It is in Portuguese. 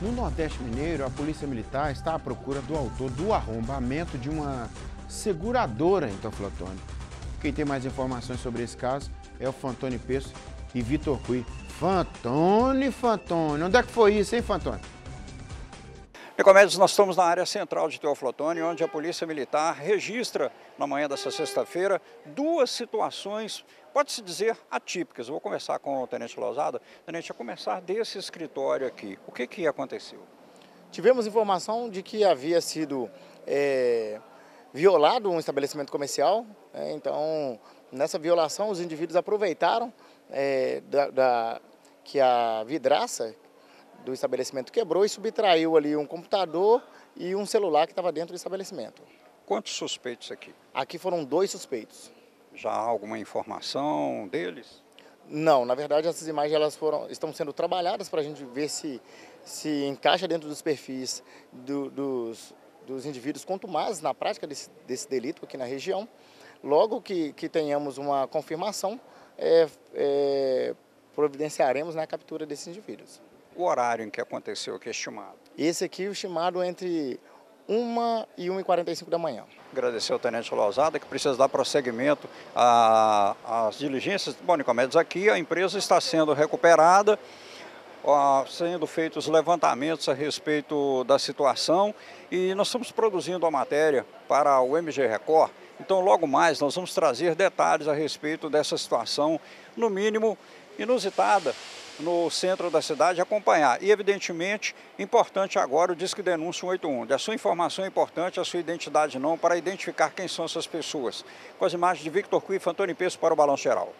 No Nordeste Mineiro, a Polícia Militar está à procura do autor do arrombamento de uma seguradora em Toflotone. Quem tem mais informações sobre esse caso é o Fantoni Peço e Vitor Cui. Fantoni, Fantoni, onde é que foi isso, hein, Fantoni? Nicomedes, nós estamos na área central de Teoflotone, onde a Polícia Militar registra, na manhã dessa sexta-feira, duas situações, pode-se dizer, atípicas. Eu vou começar com o Tenente Lozada. Tenente, a começar desse escritório aqui, o que, que aconteceu? Tivemos informação de que havia sido é, violado um estabelecimento comercial, né? então, nessa violação, os indivíduos aproveitaram é, da, da, que a vidraça do estabelecimento quebrou e subtraiu ali um computador e um celular que estava dentro do estabelecimento. Quantos suspeitos aqui? Aqui foram dois suspeitos. Já há alguma informação deles? Não, na verdade essas imagens elas foram, estão sendo trabalhadas para a gente ver se, se encaixa dentro dos perfis do, dos, dos indivíduos contumazes na prática desse, desse delito aqui na região. Logo que, que tenhamos uma confirmação, é, é, providenciaremos na captura desses indivíduos o horário em que aconteceu aqui estimado? Esse aqui o estimado entre 1 e 1h45 da manhã. Agradecer ao Tenente Lousada, que precisa dar prosseguimento às diligências. Bom, Nicomedes, aqui a empresa está sendo recuperada, sendo feitos levantamentos a respeito da situação e nós estamos produzindo a matéria para o MG Record. Então, logo mais, nós vamos trazer detalhes a respeito dessa situação, no mínimo inusitada, no centro da cidade acompanhar. E, evidentemente, importante agora o Disque Denúncia 181. A sua informação é importante, a sua identidade não, para identificar quem são essas pessoas. Com as imagens de Victor Cuif, Antônio Peço para o Balanço Geral.